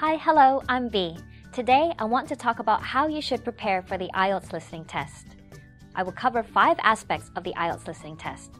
Hi, hello, I'm Bee. Today, I want to talk about how you should prepare for the IELTS listening test. I will cover five aspects of the IELTS listening test.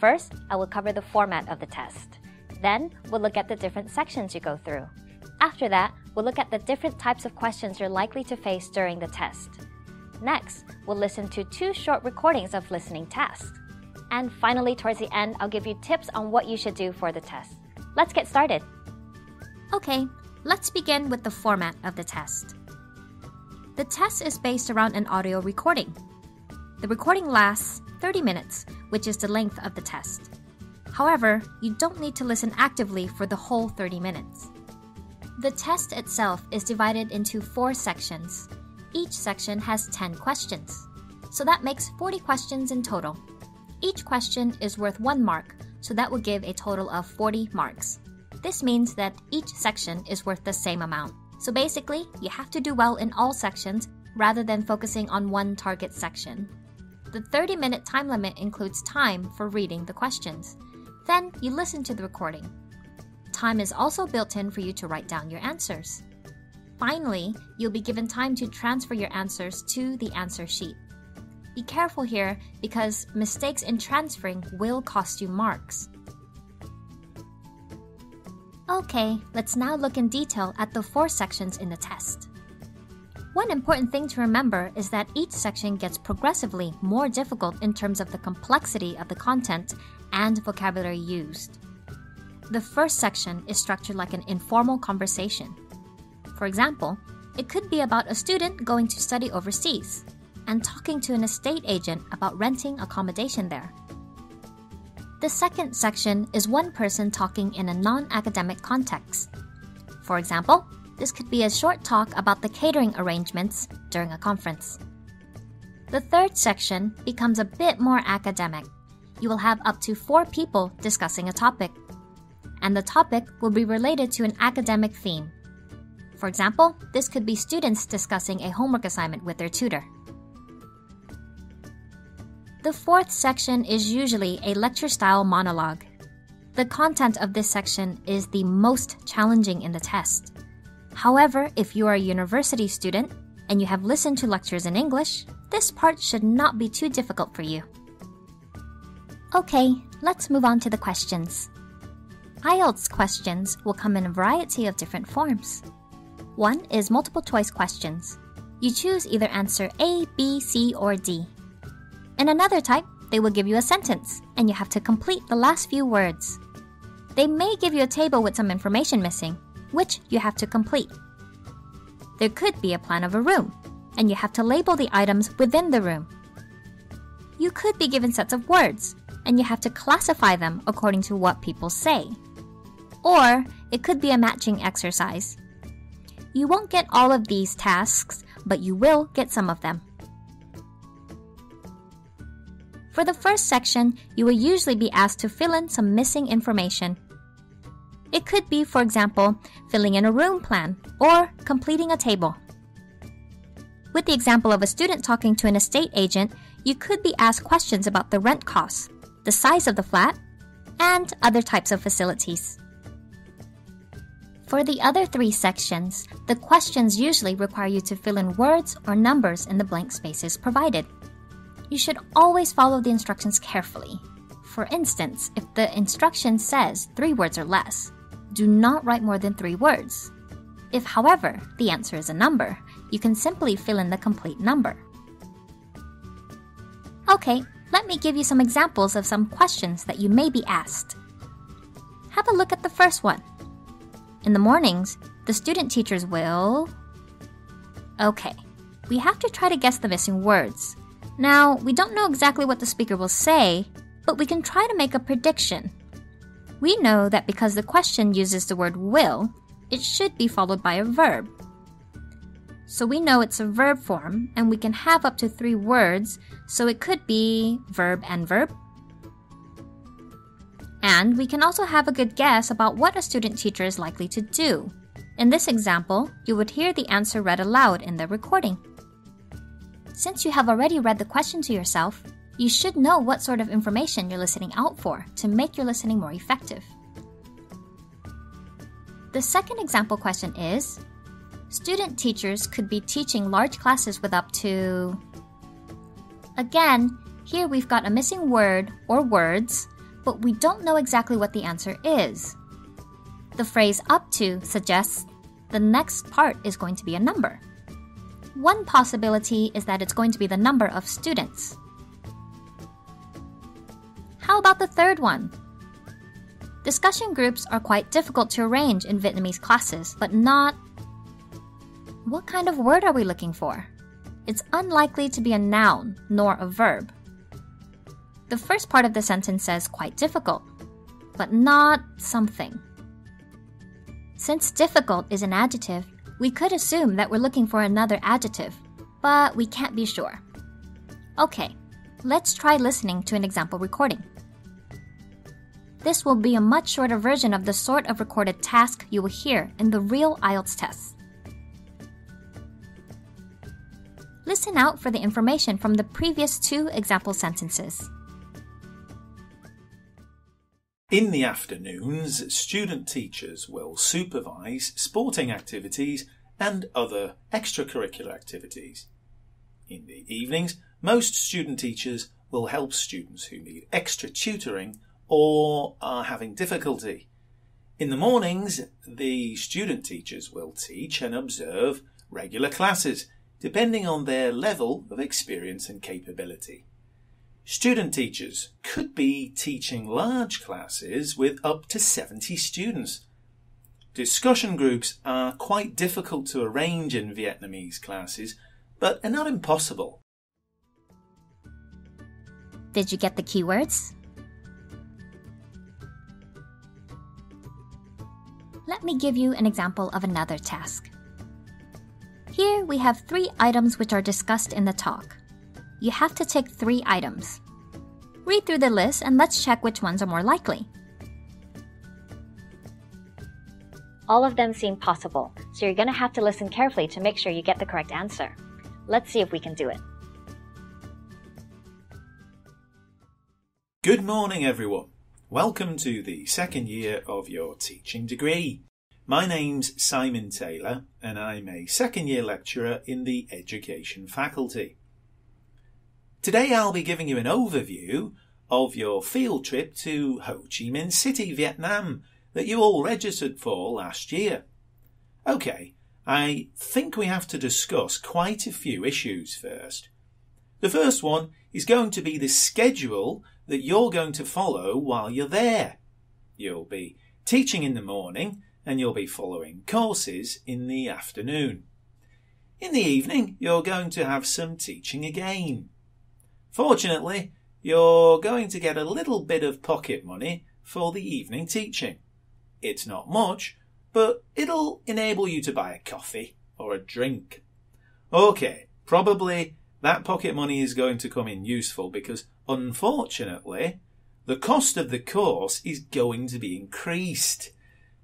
First, I will cover the format of the test. Then, we'll look at the different sections you go through. After that, we'll look at the different types of questions you're likely to face during the test. Next, we'll listen to two short recordings of listening tasks. And finally, towards the end, I'll give you tips on what you should do for the test. Let's get started. Okay, let's begin with the format of the test. The test is based around an audio recording. The recording lasts 30 minutes, which is the length of the test. However, you don't need to listen actively for the whole 30 minutes. The test itself is divided into four sections. Each section has 10 questions. So that makes 40 questions in total. Each question is worth one mark, so that will give a total of 40 marks. This means that each section is worth the same amount. So basically, you have to do well in all sections rather than focusing on one target section. The 30 minute time limit includes time for reading the questions. Then you listen to the recording. Time is also built in for you to write down your answers. Finally, you'll be given time to transfer your answers to the answer sheet. Be careful here because mistakes in transferring will cost you marks. Okay, let's now look in detail at the four sections in the test. One important thing to remember is that each section gets progressively more difficult in terms of the complexity of the content and vocabulary used. The first section is structured like an informal conversation. For example, it could be about a student going to study overseas and talking to an estate agent about renting accommodation there. The second section is one person talking in a non academic context. For example, this could be a short talk about the catering arrangements during a conference. The third section becomes a bit more academic. You will have up to four people discussing a topic, and the topic will be related to an academic theme. For example, this could be students discussing a homework assignment with their tutor. The fourth section is usually a lecture style monologue. The content of this section is the most challenging in the test. However, if you are a university student and you have listened to lectures in English, this part should not be too difficult for you. Okay, let's move on to the questions. IELTS questions will come in a variety of different forms. One is multiple choice questions. You choose either answer A, B, C, or D. In another type, they will give you a sentence, and you have to complete the last few words. They may give you a table with some information missing, which you have to complete. There could be a plan of a room, and you have to label the items within the room. You could be given sets of words, and you have to classify them according to what people say. Or it could be a matching exercise. You won't get all of these tasks, but you will get some of them. For the first section, you will usually be asked to fill in some missing information. It could be, for example, filling in a room plan or completing a table. With the example of a student talking to an estate agent, you could be asked questions about the rent costs, the size of the flat, and other types of facilities. For the other three sections, the questions usually require you to fill in words or numbers in the blank spaces provided you should always follow the instructions carefully. For instance, if the instruction says three words or less, do not write more than three words. If, however, the answer is a number, you can simply fill in the complete number. Okay, let me give you some examples of some questions that you may be asked. Have a look at the first one. In the mornings, the student teachers will. Okay, we have to try to guess the missing words. Now, we don't know exactly what the speaker will say, but we can try to make a prediction. We know that because the question uses the word will, it should be followed by a verb. So we know it's a verb form, and we can have up to three words, so it could be verb and verb. And we can also have a good guess about what a student teacher is likely to do. In this example, you would hear the answer read aloud in the recording. Since you have already read the question to yourself, you should know what sort of information you're listening out for to make your listening more effective. The second example question is Student teachers could be teaching large classes with up to. Again, here we've got a missing word or words, but we don't know exactly what the answer is. The phrase up to suggests the next part is going to be a number. One possibility is that it's going to be the number of students. How about the third one? Discussion groups are quite difficult to arrange in Vietnamese classes, but not. What kind of word are we looking for? It's unlikely to be a noun nor a verb. The first part of the sentence says quite difficult, but not something. Since difficult is an adjective, we could assume that we're looking for another adjective, but we can't be sure. Okay, let's try listening to an example recording. This will be a much shorter version of the sort of recorded task you will hear in the real IELTS test. Listen out for the information from the previous two example sentences. In the afternoons, student teachers will supervise sporting activities and other extracurricular activities. In the evenings, most student teachers will help students who need extra tutoring or are having difficulty. In the mornings, the student teachers will teach and observe regular classes, depending on their level of experience and capability. Student teachers could be teaching large classes with up to 70 students. Discussion groups are quite difficult to arrange in Vietnamese classes, but are not impossible. Did you get the keywords? Let me give you an example of another task. Here we have three items which are discussed in the talk you have to tick three items. Read through the list and let's check which ones are more likely. All of them seem possible, so you're going to have to listen carefully to make sure you get the correct answer. Let's see if we can do it. Good morning, everyone. Welcome to the second year of your teaching degree. My name's Simon Taylor, and I'm a second year lecturer in the Education faculty. Today I'll be giving you an overview of your field trip to Ho Chi Minh City, Vietnam, that you all registered for last year. Okay, I think we have to discuss quite a few issues first. The first one is going to be the schedule that you're going to follow while you're there. You'll be teaching in the morning and you'll be following courses in the afternoon. In the evening, you're going to have some teaching again. Fortunately, you're going to get a little bit of pocket money for the evening teaching. It's not much, but it'll enable you to buy a coffee or a drink. Okay, probably that pocket money is going to come in useful because unfortunately, the cost of the course is going to be increased.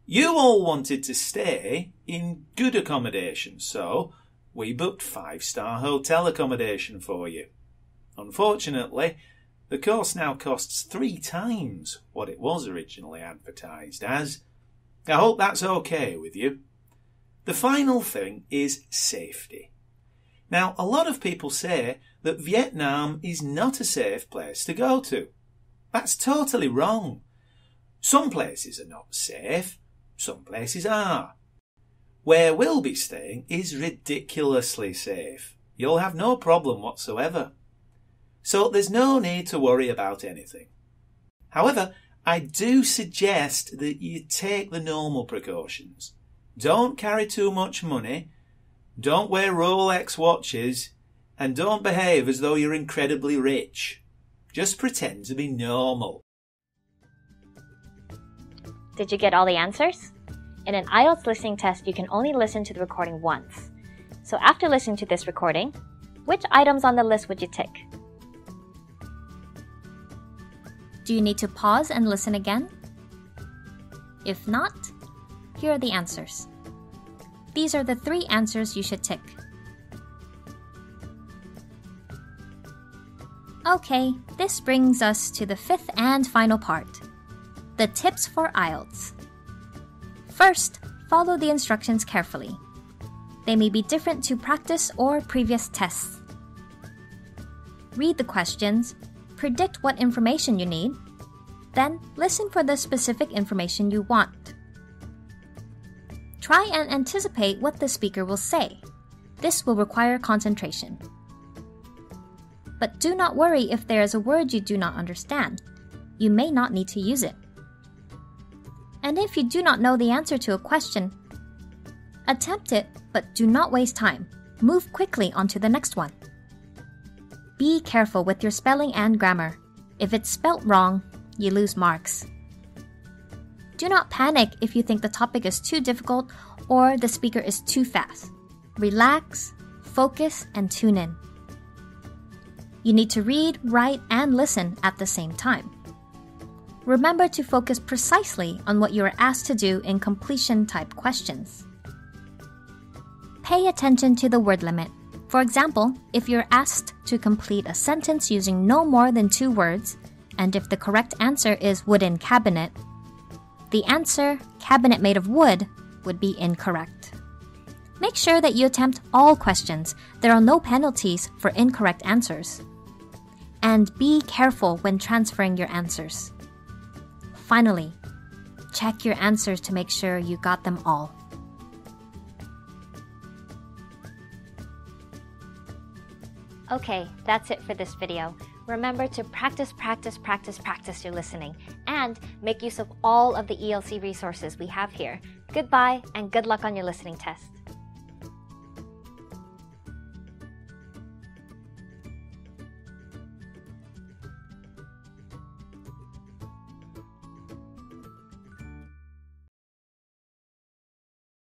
You all wanted to stay in good accommodation, so we booked five star hotel accommodation for you. Unfortunately, the course now costs three times what it was originally advertised as. I hope that's okay with you. The final thing is safety. Now, a lot of people say that Vietnam is not a safe place to go to. That's totally wrong. Some places are not safe, some places are. Where we'll be staying is ridiculously safe. You'll have no problem whatsoever so there's no need to worry about anything. However, I do suggest that you take the normal precautions. Don't carry too much money, don't wear Rolex watches, and don't behave as though you're incredibly rich. Just pretend to be normal. Did you get all the answers? In an IELTS listening test, you can only listen to the recording once. So after listening to this recording, which items on the list would you tick? Do you need to pause and listen again? If not, here are the answers. These are the three answers you should tick. Okay, this brings us to the fifth and final part the tips for IELTS. First, follow the instructions carefully. They may be different to practice or previous tests. Read the questions, predict what information you need, then listen for the specific information you want. Try and anticipate what the speaker will say. This will require concentration. But do not worry if there is a word you do not understand. You may not need to use it. And if you do not know the answer to a question, attempt it, but do not waste time. Move quickly on to the next one. Be careful with your spelling and grammar. If it's spelt wrong, you lose marks. Do not panic if you think the topic is too difficult or the speaker is too fast. Relax, focus, and tune in. You need to read, write, and listen at the same time. Remember to focus precisely on what you are asked to do in completion type questions. Pay attention to the word limit. For example, if you're asked to complete a sentence using no more than two words, and if the correct answer is wooden cabinet, the answer, cabinet made of wood, would be incorrect. Make sure that you attempt all questions. There are no penalties for incorrect answers. And be careful when transferring your answers. Finally, check your answers to make sure you got them all. Okay, that's it for this video. Remember to practice, practice, practice, practice your listening, and make use of all of the ELC resources we have here. Goodbye, and good luck on your listening test.